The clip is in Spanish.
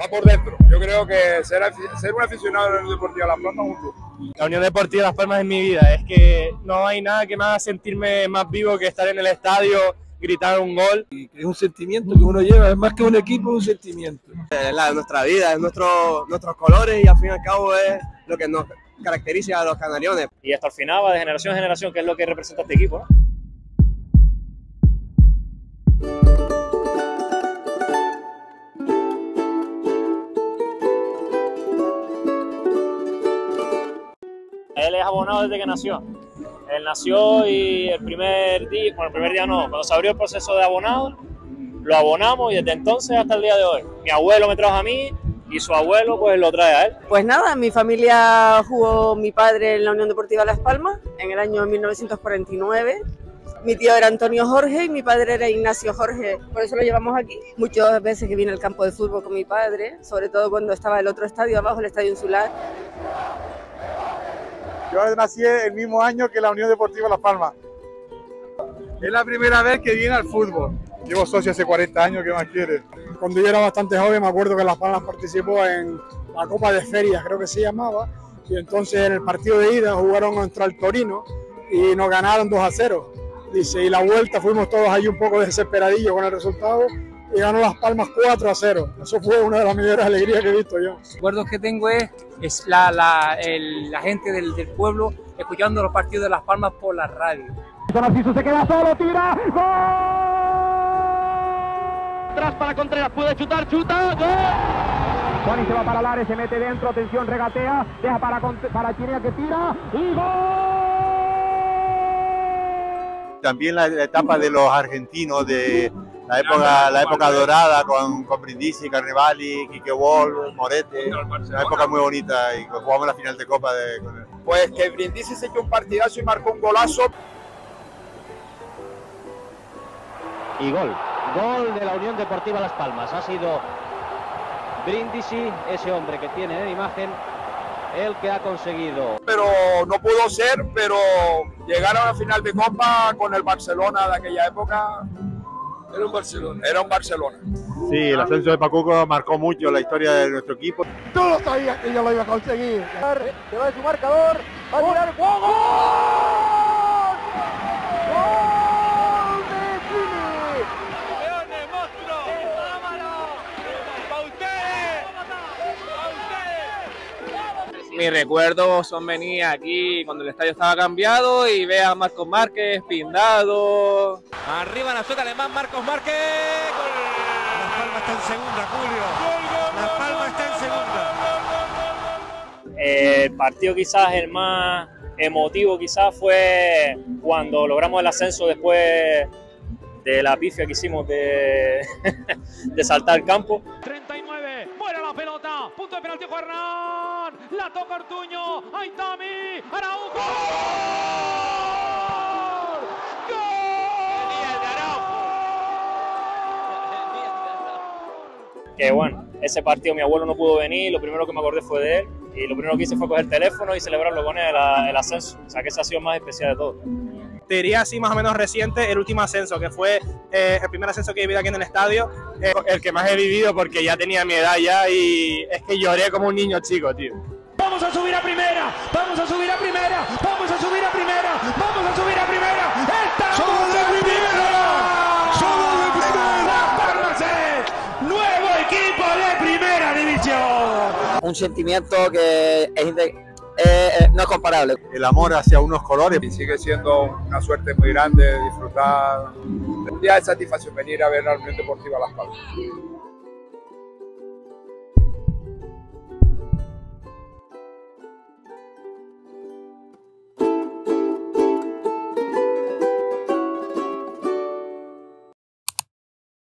va por dentro. Yo creo que ser, ser un aficionado de la Unión Deportiva Las Palmas es un lujo. La Unión Deportiva Las Palmas es mi vida. Es que no hay nada que me haga sentirme más vivo que estar en el estadio, gritar un gol. Es un sentimiento que uno lleva, es más que un equipo, es un sentimiento. Es la de nuestra vida, es nuestro, nuestros colores y al fin y al cabo es lo que nos caracteriza a los canariones. Y esto al final va de generación a generación, que es lo que representa este equipo. ¿no? Abonado desde que nació. Él nació y el primer día, bueno, el primer día no, cuando se abrió el proceso de abonado, lo abonamos y desde entonces hasta el día de hoy. Mi abuelo me trajo a mí y su abuelo pues lo trae a él. Pues nada, mi familia jugó mi padre en la Unión Deportiva Las Palmas en el año 1949. Mi tío era Antonio Jorge y mi padre era Ignacio Jorge, por eso lo llevamos aquí. Muchas veces que vine al campo de fútbol con mi padre, sobre todo cuando estaba el otro estadio abajo, el Estadio Insular. Yo nací el mismo año que la Unión Deportiva Las Palmas. Es la primera vez que viene al fútbol. Llevo socio hace 40 años, ¿qué más quieres? Cuando yo era bastante joven me acuerdo que Las Palmas participó en la Copa de Ferias, creo que se llamaba, y entonces en el partido de ida jugaron contra el Torino y nos ganaron 2 a 0. Dice, y la vuelta fuimos todos ahí un poco desesperadillos con el resultado y ganó Las Palmas 4 a 0. Eso fue una de las mayores alegrías que he visto yo. Los recuerdos que tengo es, es la, la, el, la gente del, del, pueblo escuchando los partidos de Las Palmas por la radio. Narciso se queda solo, tira, ¡gol! Atrás para Contreras, puede chutar, chuta, ¡gol! Juani se va para Lares, se mete dentro, atención, regatea, deja para, para Chinea que tira y gol. También la, la etapa de los argentinos de la época, la época dorada con, con Brindisi, Carnevali, Quique Wall, Morete, una época muy bonita y jugamos la final de Copa de, con él. Pues que Brindisi se echó un partidazo y marcó un golazo. Y gol, gol de la Unión Deportiva Las Palmas. Ha sido Brindisi, ese hombre que tiene en imagen, el que ha conseguido. Pero no pudo ser, pero llegar a la final de Copa con el Barcelona de aquella época era un Barcelona. Era un Barcelona. Sí, el ascenso de Pacuco marcó mucho la historia de nuestro equipo. Tú lo sabías que yo lo iba a conseguir. Se va de su marcador. Va a tirar. ¡Gol! ¡Gol Mis recuerdos son venir aquí cuando el estadio estaba cambiado y ver a Marcos Márquez pindado. Arriba la suelta alemán Marcos Márquez. Gol. La Palma está en segunda, Julio. Gol, gol, la Palma está en segunda. El partido quizás el más emotivo quizás fue cuando logramos el ascenso después de la pifia que hicimos de, de saltar el campo. 39, muere la pelota, punto de penalti Hernán, la toca Ortuño, Aitami, Araujo. que bueno, ese partido mi abuelo no pudo venir, lo primero que me acordé fue de él y lo primero que hice fue coger el teléfono y celebrarlo con él, el, ascenso. O sea que ese ha sido más especial de todo. Te diría así más o menos reciente el último ascenso, que fue eh, el primer ascenso que he vivido aquí en el estadio, eh, el que más he vivido porque ya tenía mi edad ya y es que lloré como un niño chico, tío. Vamos a subir a primera, vamos a subir a primera, vamos a subir a primera, vamos a subir a primera. ¡Estamos de primera! ¡Somos de primera! ¡Las Palmas es nuevo equipo de primera división! Un sentimiento que es eh, eh, no es comparable. El amor hacia unos colores. Y sigue siendo una suerte muy grande disfrutar. Día de satisfacción venir a ver la Unión Deportiva Las Palmas.